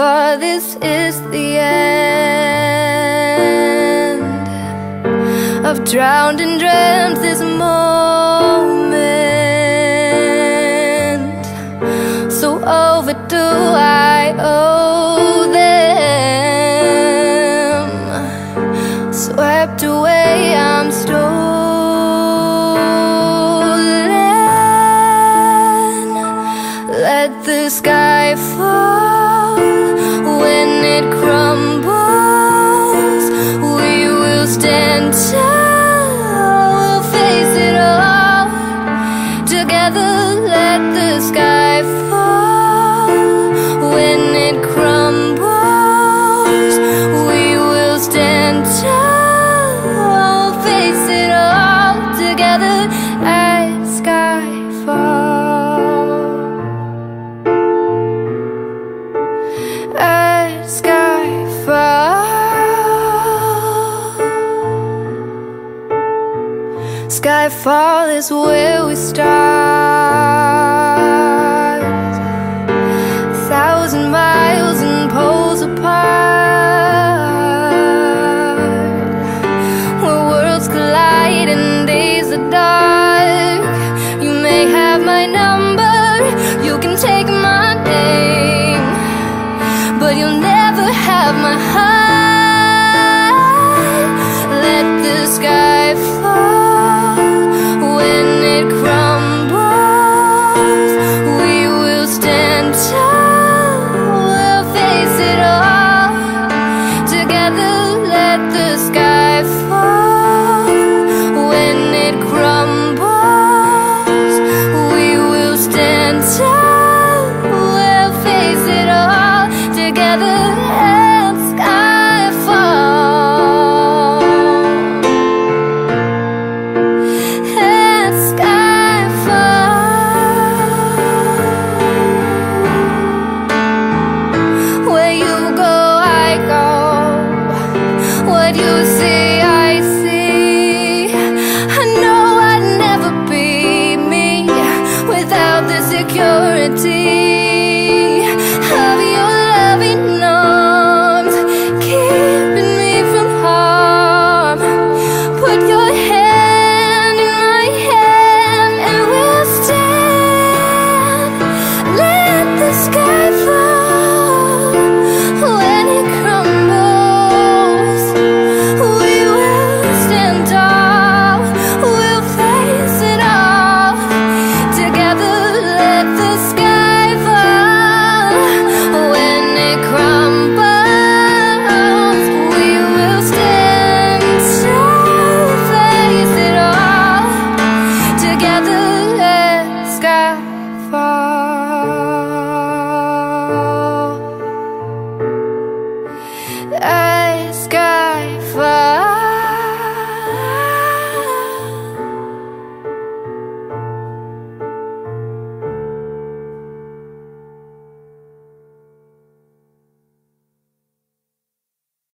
For this is the end of drowned in dreams this moment. So overdo I owe together. Let the sky fall when it crumbles. We will stand tall, face it all together Skyfall is where we start. far